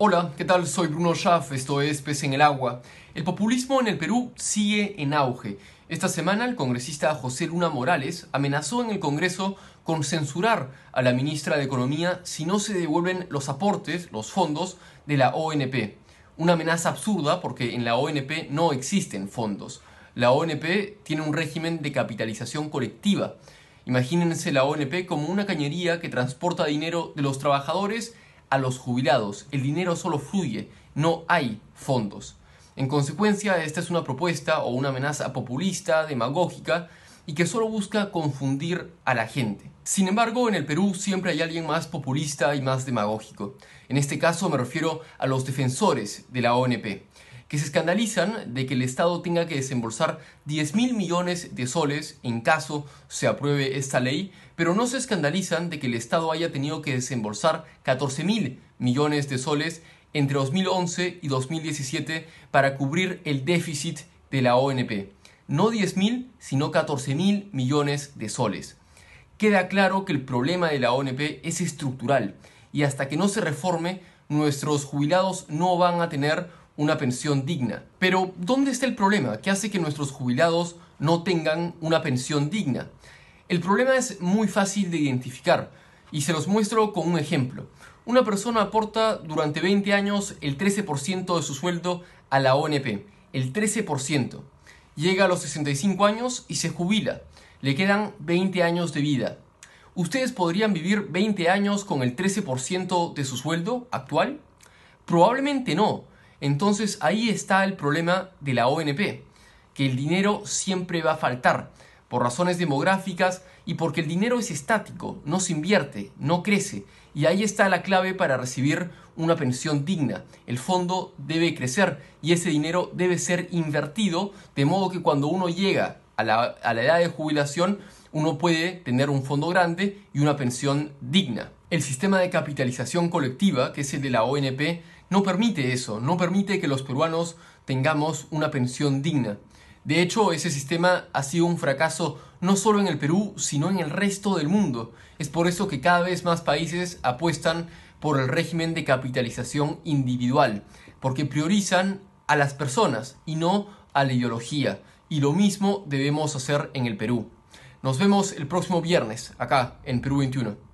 Hola, ¿qué tal? Soy Bruno Schaff, esto es Pez en el Agua. El populismo en el Perú sigue en auge. Esta semana el congresista José Luna Morales amenazó en el Congreso con censurar a la ministra de Economía si no se devuelven los aportes, los fondos de la ONP. Una amenaza absurda porque en la ONP no existen fondos. La ONP tiene un régimen de capitalización colectiva. Imagínense la ONP como una cañería que transporta dinero de los trabajadores a los jubilados. El dinero solo fluye, no hay fondos. En consecuencia, esta es una propuesta o una amenaza populista, demagógica, y que solo busca confundir a la gente. Sin embargo, en el Perú siempre hay alguien más populista y más demagógico. En este caso me refiero a los defensores de la ONP, que se escandalizan de que el Estado tenga que desembolsar 10 mil millones de soles en caso se apruebe esta ley, pero no se escandalizan de que el Estado haya tenido que desembolsar 14 mil millones de soles entre 2011 y 2017 para cubrir el déficit de la ONP. No 10 mil, sino 14 mil millones de soles. Queda claro que el problema de la ONP es estructural y hasta que no se reforme, nuestros jubilados no van a tener una pensión digna. Pero, ¿dónde está el problema? ¿Qué hace que nuestros jubilados no tengan una pensión digna? El problema es muy fácil de identificar y se los muestro con un ejemplo. Una persona aporta durante 20 años el 13% de su sueldo a la ONP, el 13%. Llega a los 65 años y se jubila. Le quedan 20 años de vida. ¿Ustedes podrían vivir 20 años con el 13% de su sueldo actual? Probablemente no entonces ahí está el problema de la ONP, que el dinero siempre va a faltar por razones demográficas y porque el dinero es estático, no se invierte, no crece. Y ahí está la clave para recibir una pensión digna. El fondo debe crecer y ese dinero debe ser invertido de modo que cuando uno llega a la, a la edad de jubilación uno puede tener un fondo grande y una pensión digna. El sistema de capitalización colectiva, que es el de la ONP, no permite eso, no permite que los peruanos tengamos una pensión digna. De hecho, ese sistema ha sido un fracaso no solo en el Perú, sino en el resto del mundo. Es por eso que cada vez más países apuestan por el régimen de capitalización individual, porque priorizan a las personas y no a la ideología. Y lo mismo debemos hacer en el Perú. Nos vemos el próximo viernes, acá en Perú 21.